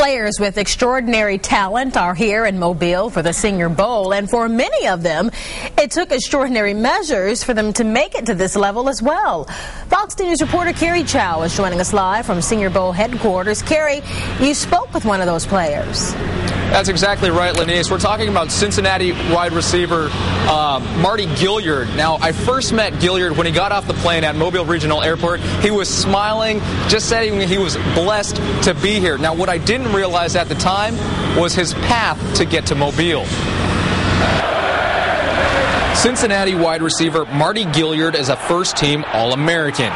Players with extraordinary talent are here in Mobile for the Senior Bowl, and for many of them, it took extraordinary measures for them to make it to this level as well. Fox News reporter Kerry Chow is joining us live from Senior Bowl headquarters. Kerry, you spoke with one of those players. That's exactly right, Lenice. We're talking about Cincinnati wide receiver uh, Mardy Gilyard. Now, I first met Gilyard when he got off the plane at Mobile Regional Airport. He was smiling, just saying he was blessed to be here. Now, what I didn't realize at the time was his path to get to Mobile. Cincinnati wide receiver Mardy Gilyard is a first team All American.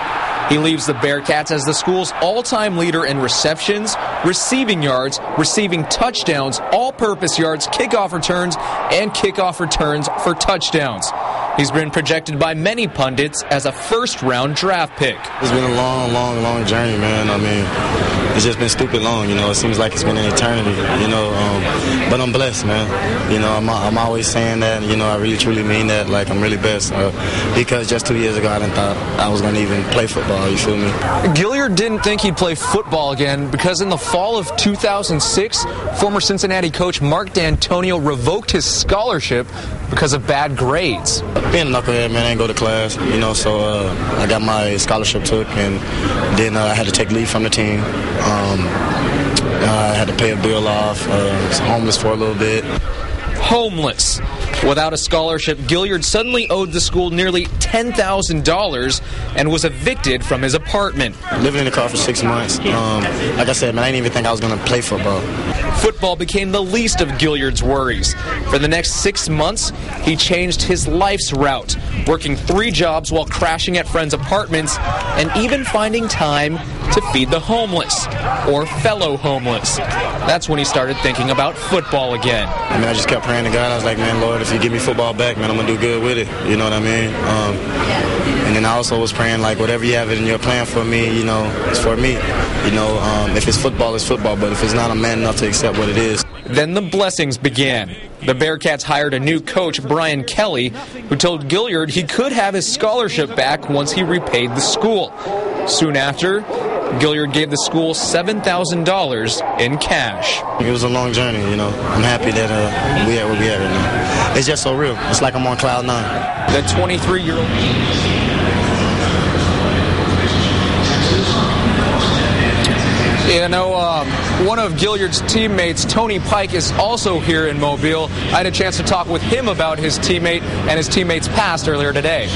He leaves the Bearcats as the school's all time leader in receptions, receiving yards, receiving touchdowns, all purpose yards, kickoff returns, and kickoff returns for touchdowns. He's been projected by many pundits as a first round draft pick. It's been a long, long, long journey, man. I mean, it's just been stupid long, you know. It seems like it's been an eternity, you know. Um, but I'm blessed, man. You know, I'm, I'm always saying that, you know, I really, truly mean that. Like, I'm really blessed. Uh, because just two years ago, I didn't thought I was going to even play football, you feel me? Gilyard didn't think he'd play football again because in the fall of 2006, former Cincinnati coach Mark Dantonio revoked his scholarship because of bad grades being a knucklehead, man, I didn't go to class, you know, so uh, I got my scholarship took, and then uh, I had to take leave from the team. Um, I had to pay a bill off. Uh, was homeless for a little bit. Homeless. Without a scholarship, Gilyard suddenly owed the school nearly $10,000 and was evicted from his apartment. Living in the car for six months. Um, like I said, man, I didn't even think I was going to play football. Football became the least of Gilyard's worries. For the next six months, he changed his life's route, working three jobs while crashing at friends' apartments and even finding time to feed the homeless or fellow homeless. That's when he started thinking about football again. I mean, I just kept praying to God. I was like, man, Lord, if you give me football back, man, I'm going to do good with it. You know what I mean? Um, and then I also was praying, like, whatever you have in your plan for me, you know, it's for me. You know, um, if it's football, it's football. But if it's not, I'm man enough to accept what it is. Then the blessings began. The Bearcats hired a new coach, Brian Kelly, who told Gilyard he could have his scholarship back once he repaid the school. Soon after, Gilyard gave the school $7,000 in cash. It was a long journey, you know. I'm happy that uh, we at where we at right now. It's just so real. It's like I'm on cloud nine. The 23 year old. You know, um, one of Gilyard's teammates, Tony Pike, is also here in Mobile. I had a chance to talk with him about his teammate and his teammate's past earlier today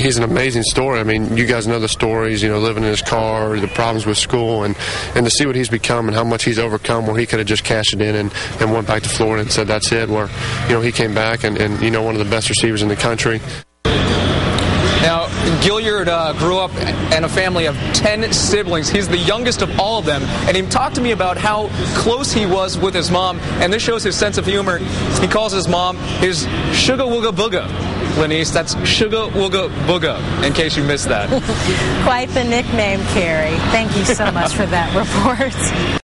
he's an amazing story. I mean, you guys know the stories, you know, living in his car, the problems with school, and, and to see what he's become and how much he's overcome, where he could have just cashed it in and, and went back to Florida and said, that's it, where, you know, he came back and, and you know, one of the best receivers in the country. Now, Gilyard uh, grew up in a family of 10 siblings. He's the youngest of all of them. And he talked to me about how close he was with his mom. And this shows his sense of humor. He calls his mom his sugar wooga booga. Lenice, that's sugar wooga booga, in case you missed that. Quite the nickname, Carrie. Thank you so much for that report.